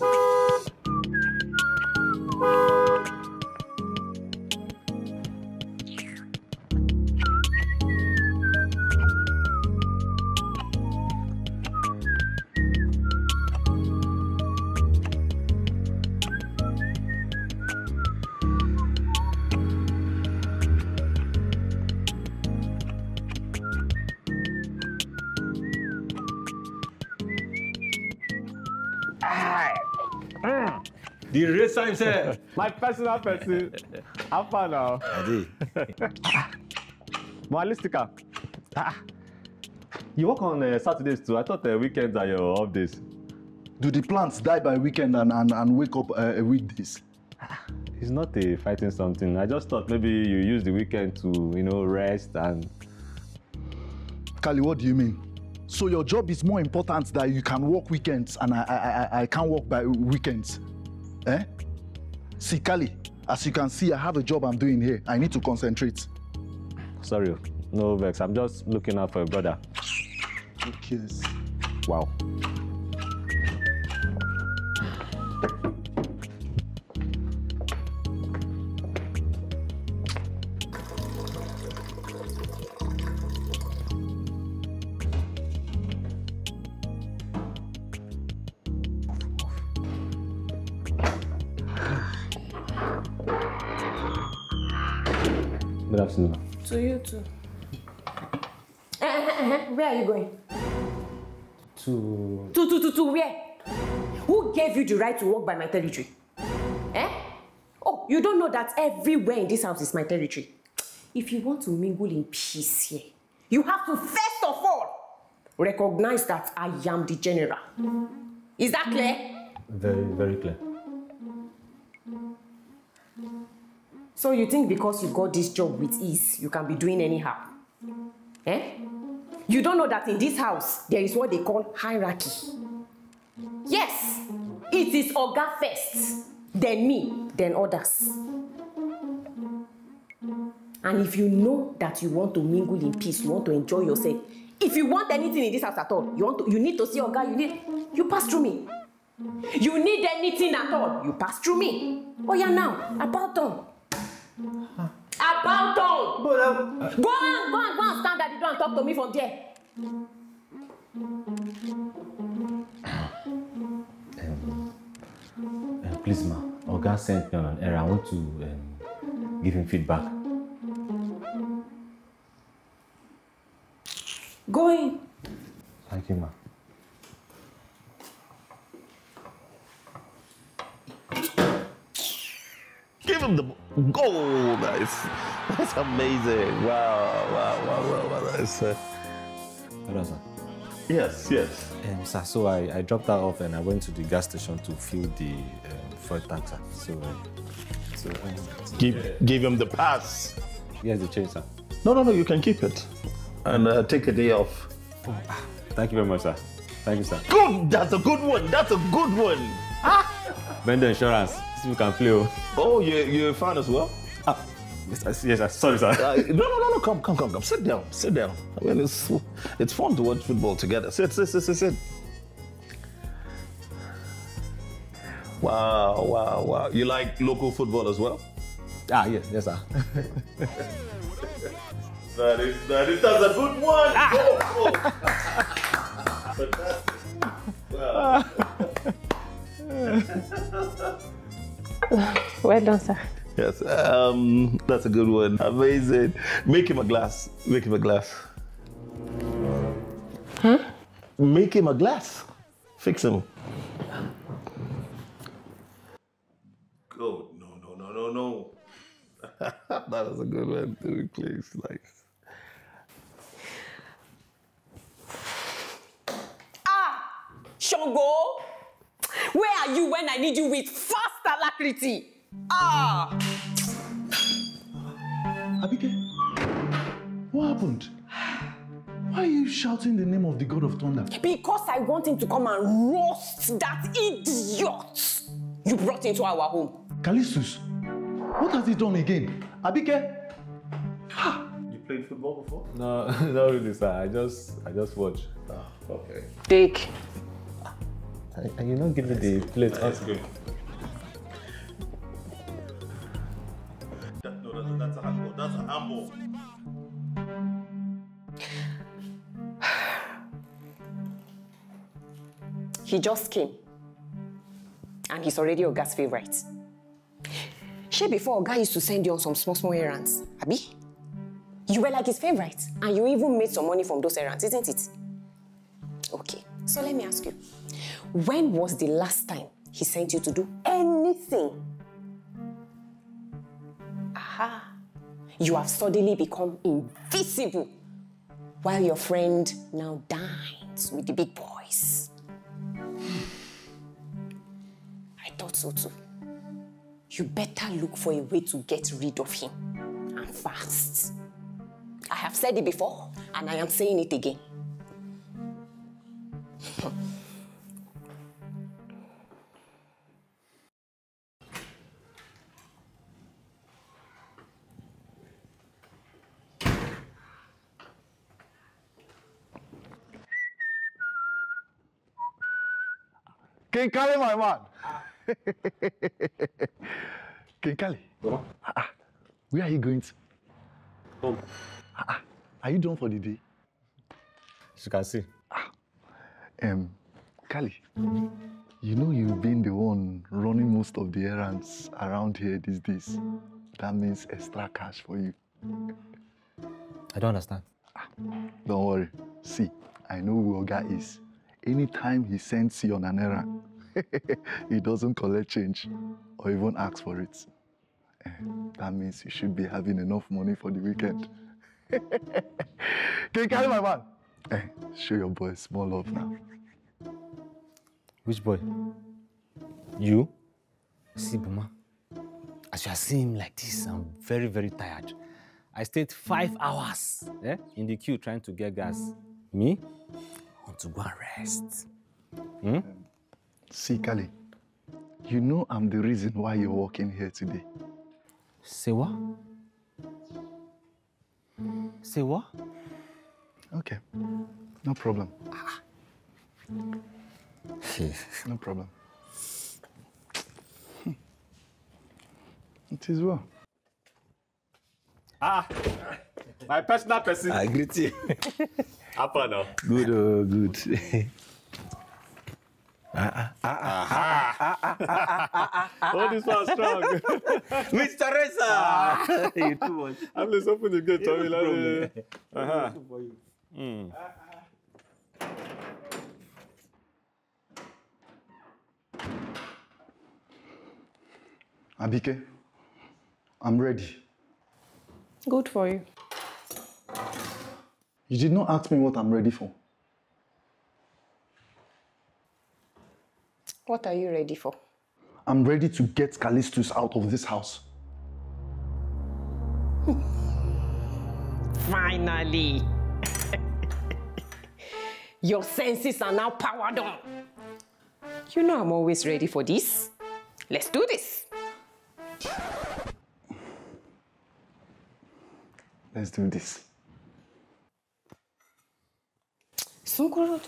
you The racer himself. My personal person. How far now? Adi. Malistica. Ah. You work on uh, Saturdays too. I thought uh, weekends are your off days. Do the plants die by weekend and, and, and wake up uh, weekdays? It's not a fighting something. I just thought maybe you use the weekend to, you know, rest and. Kali, what do you mean? So your job is more important that you can work weekends and I, I, I, I can't work by weekends? Eh? See, Kali, as you can see, I have a job I'm doing here. I need to concentrate. Sorry, no vex. I'm just looking out for a brother. Cares? Wow. To you too. Eh, eh, eh, where are you going? To To, to, to, to where? Who gave you the right to walk by my territory? Eh? Oh, you don't know that everywhere in this house is my territory. If you want to mingle in peace here, you have to first of all recognize that I am the general. Is that clear? very, very clear. So you think because you got this job with ease, you can be doing anyhow? Eh? You don't know that in this house, there is what they call hierarchy. Yes, it is Oga first, then me, then others. And if you know that you want to mingle in peace, you want to enjoy yourself, if you want anything in this house at all, you want to, you need to see Oga, you need, you pass through me. You need anything at all, you pass through me. Oh yeah, now, about time. About time. Go on, go on, go on, stand at the door and talk to me from there. Uh, please, ma. Oga sent me on an error. I want to um, give him feedback. Go in. Thank you, ma. The goal. That's that's amazing. Wow, wow, wow, wow, wow. That's uh, Hello, yes, yes. Um, sir, so I, I dropped that off and I went to the gas station to fill the um, fuel tank, sir. So, uh, so um, Give give him the pass. here's the change, sir. No, no, no. You can keep it and uh, take a day off. Thank you very much, sir. Thank you, sir. Good. That's a good one. That's a good one. Ah! Vendor insurance. We can play. oh. Oh, you you're a fan as well. Ah, yes, yes, sir. Sorry, sir. Uh, no, no, no, no. Come, come, come, come. Sit down. Sit down. I mean, it's it's fun to watch football together. Sit, sit, sit, sit, sit. Wow, wow, wow. You like local football as well? ah, yes, yes, sir. That is that is that's a good one. Oh, oh. Fantastic. Wow. Well done, sir. Yes, um, that's a good one. Amazing. Make him a glass. Make him a glass. Huh? Make him a glass. Fix him. Good. No, no, no, no, no. that was a good one. Please, like. Ah, Shango, where are you when I need you with fast alacrity? Ah, Abike, what happened? Why are you shouting the name of the god of thunder? because I want him to come and roast that idiot you brought into our home. Kalistus, what has he done again? Abike, Ha! You played football before? No, not really, sir. I just, I just watch. Okay. Dick. And you don't give me the plate. That's good. He just came. And he's already Oga's favorite. She before Oga used to send you on some small, small errands, Abi? You were like his favorite, and you even made some money from those errands, isn't it? Okay, so let me ask you. When was the last time he sent you to do anything? Aha. You have suddenly become invisible while your friend now dines with the big boys. I thought so too. You better look for a way to get rid of him and fast. I have said it before and I am saying it again. King Kali, my man. King Kali. Ah, ah. Where are you going to? Home. Ah, ah. Are you done for the day? As you can see. Um, Kali, you know you've been the one running most of the errands around here these days. That means extra cash for you. I don't understand. Ah, Don't worry. See, I know who Oga is. Anytime he sends you on an errand, he doesn't collect change or even ask for it. Eh, that means you should be having enough money for the weekend. Can you carry my man? Eh, show your boy small love now. Which boy? You? See, Boma, as you are seeing him like this, I'm very, very tired. I stayed five hours eh, in the queue trying to get gas. Me? I want to go and rest. Hmm? See, Kali, you know I'm the reason why you're walking here today. Say what? Say what? Okay, no problem. No problem. Hmm. It is well. Ah, my personal person. I greet you. Apa now? good, oh, good. Oh, this one strong. Mr. Reza! you too much. I'm just open the gate, Tommy. Let me. Uh-huh. Abike, I'm ready. Good for you. You did not ask me what I'm ready for. What are you ready for? I'm ready to get Kalistus out of this house. Finally! Your senses are now powered on. You know I'm always ready for this. Let's do this. Let's do this. Sunkuru.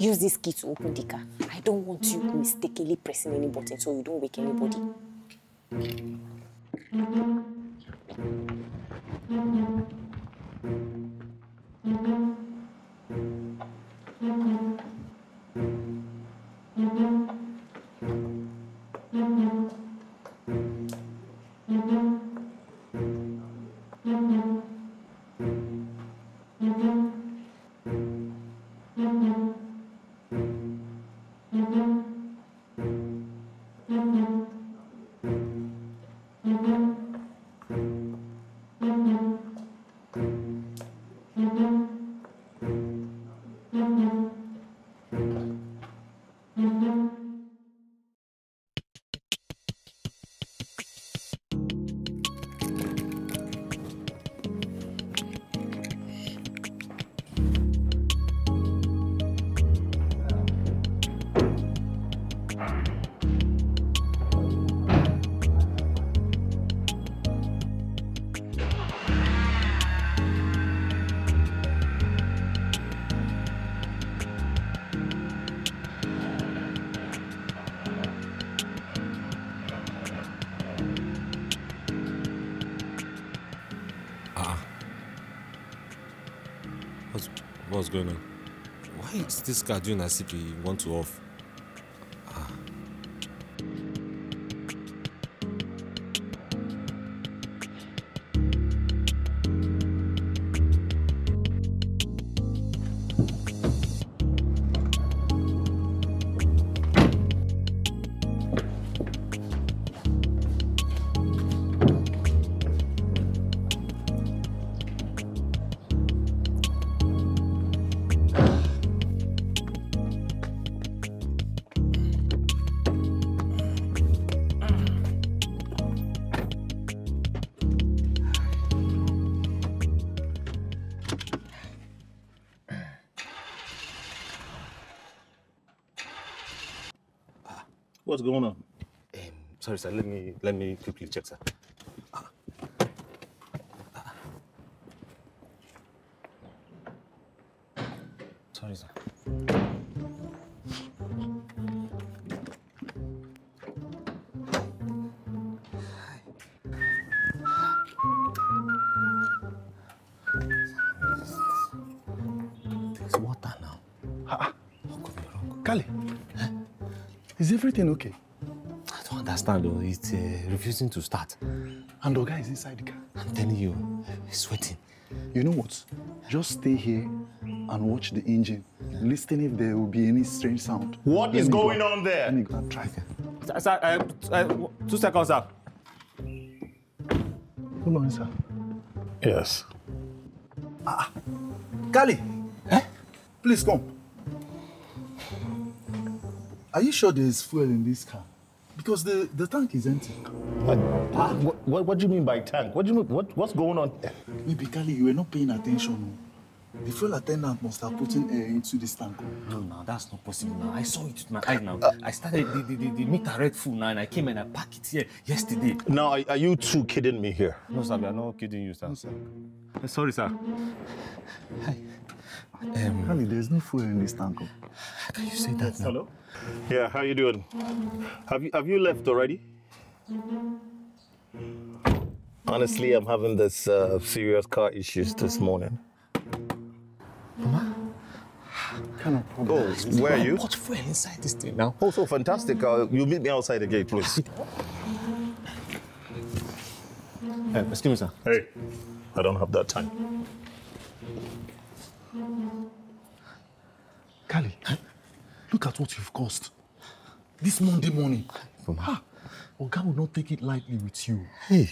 Use this key to open the car. I don't want you mistakenly pressing any button so you don't wake anybody. What's, going on? Why is this car doing as if he want to off? What's going on? Um, sorry, sir. Let me let me quickly check, sir. Sorry, sir. Is everything okay? I don't understand though. It's uh, refusing to start. And the guy is inside the car. I'm telling you, he's sweating. You know what? Just stay here and watch the engine. Listen if there will be any strange sound. What Let is me go- going on there? Let me go and try. Sir, sir, uh, uh, two seconds, sir. Hold on, sir. Yes. Ah, Kali, eh? please come. Are you sure there is fuel in this car? Because the, the tank is empty. What, what, what, what do you mean by tank? What do you mean? What, what's going on? Maybe, Kali, you were not paying attention. The fuel attendant must have put in air into this tank. No, no, that's not possible now. I saw it with my eyes now. I started the, the, the, the meter read full now and I came and I packed it here yesterday. Now, are, are you two kidding me here? No, sir, we are not kidding you, sir. No, sir. Uh, Sorry, sir. Hi. Um, Kali, there's no fuel in this tank. how can you say that now? Hello? Yeah, how you doing? Have you have you left already? Honestly, I'm having this uh, serious car issues this morning. Kind of problem. Oh, where are you? What fuel inside this thing now? Oh, so fantastic. Uh, you meet me outside the gate, please. Uh, excuse me, sir. Hey, I don't have that time. Kali, look at what you've caused. This Monday morning. Ha! Oga will not take it lightly with you. Hey.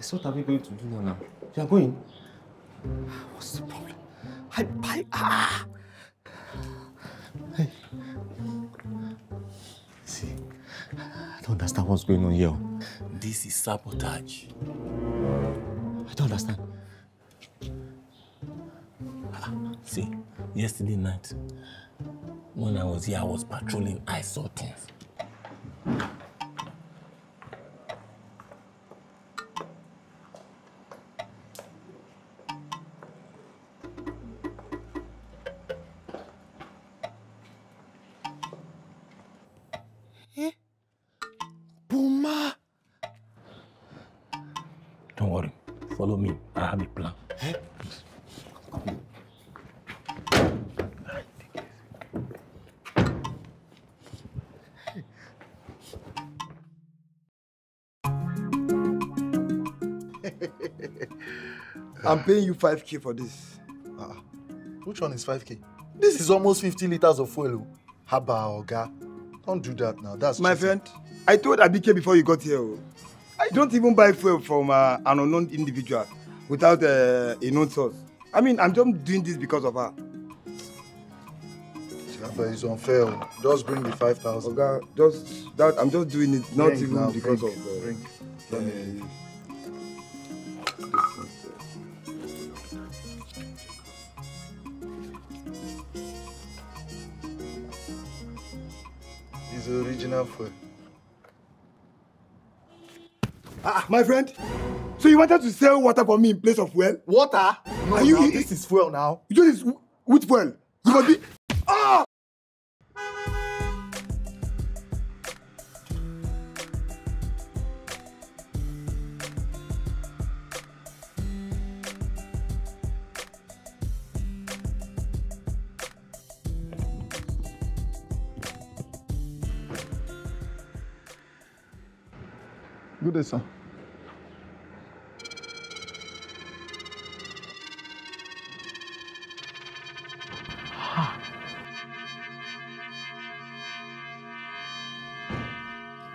So what are we going to do now? now? You are going? What's the problem? I buy. Ah! Hey. See, I don't understand what's going on here. This is sabotage. I don't understand. Ah, See, yesterday night, when I was here, I was patrolling, I saw things. Follow me. I have a plan. I'm paying you 5k for this. Which one is 5k? This is almost 50 liters of fuel. oh. Haba, Oga. Don't do that now. That's My cheating. friend, I told Abike before you got here. I don't even buy fuel from uh, an unknown individual without uh, a known source. I mean, I'm just doing this because of her. Yeah, but it's unfair. oh. Just bring the 5,000. Oga, just that I'm just doing it not Drink even now, because drink, of. Uh, drink. let me- It's original fuel. Ah, my friend. So you wanted to sell water for me in place of fuel? Water? No, Are you- now, this is fuel now. You do this with fuel. You must be. Good day.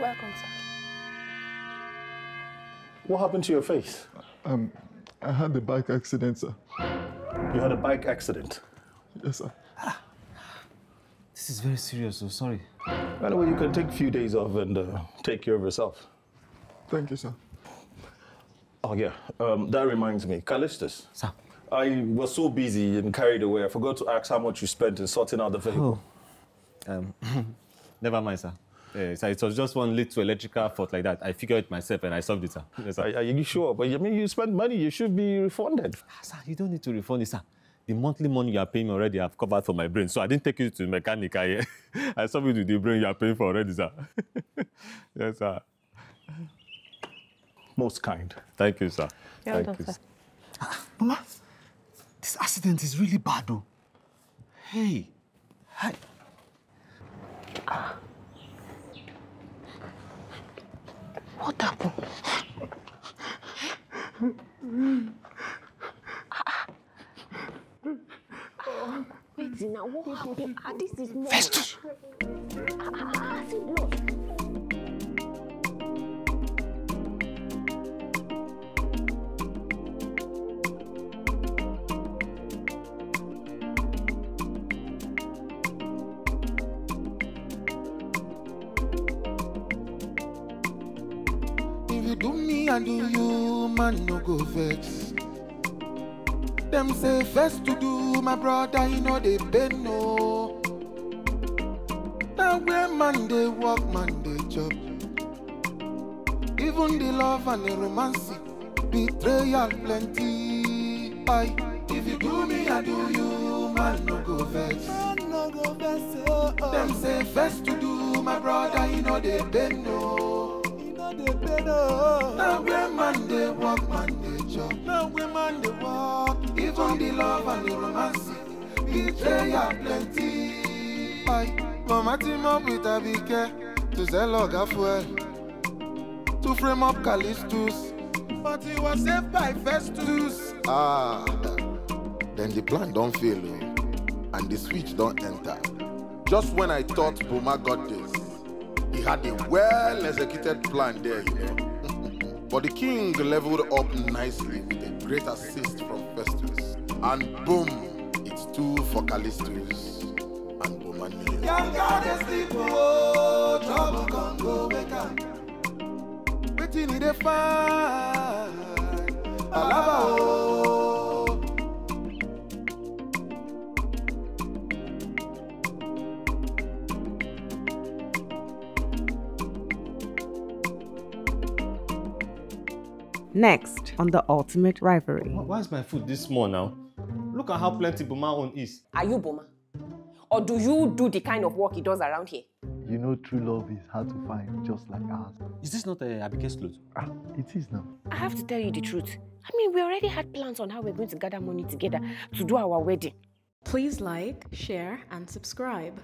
Welcome, sir. What happened to your face? Um, I had a bike accident, sir. You had a bike accident. Yes, sir. This is very serious, so sorry. By the way, you can take a few days off and uh, take care of yourself. Thank you, sir. Oh, yeah. Um, that reminds me. Kalistus. Sir. I was so busy and carried away. I forgot to ask how much you spent in sorting out the vehicle. Um, never mind, sir. Eh, sir, it was just one little electrical fault like that. I figured it myself and I solved it, sir. Yes, sir. Are, are you sure? But I mean, you spent money. You should be refunded. Ah, Sir, you don't need to refund it, sir. The monthly money you are paying me already, I've covered for my brain. So I didn't take you to the mechanic. I, I solved it with the brain you are paying for already, sir. yes, sir. Most kind. Thank you, sir. You're Thank you, sir. Ah, Mama, this accident is really bad, though. Hey, hi. Ah. What happened? First to do, my brother, you know they bend no. Now where man they walk, man they chop. Even the love and the romance, betrayal plenty. Aye. If you do me, I do you, man, no go vex. no go vex. Oh, oh. Them say first to do, my brother, you know they bend no. You know they bend no. Now where man they walk, man Now where man they walk. Even the love and the romance, betrayal plenty. Aye. Mama team up with Abike to sell Oga fuel to frame up Kalistus. But he was saved by Festus. Ah, then the plan don't fail, oh, and the switch don't enter. Just when I thought Boma got this, he had a well executed plan there, you know. But the king leveled up nicely with a great assist from Festus. And boom, it's two for Kalistus and Boma nailed. Young oh, trouble can go wake up. Wetin he dey find? Alaba o. Next on the ultimate rivalry. Why why is my food this small now? Look at how plenty Boma own is. Are you Boma? Or do you do the kind of work he does around here? You know, true love is hard to find, just like ours. Is this not a Abike's clothes? Ah, it is now. I have to tell you the truth. I mean, we already had plans on how we're going to gather money together to do our wedding. Please like, share, and subscribe.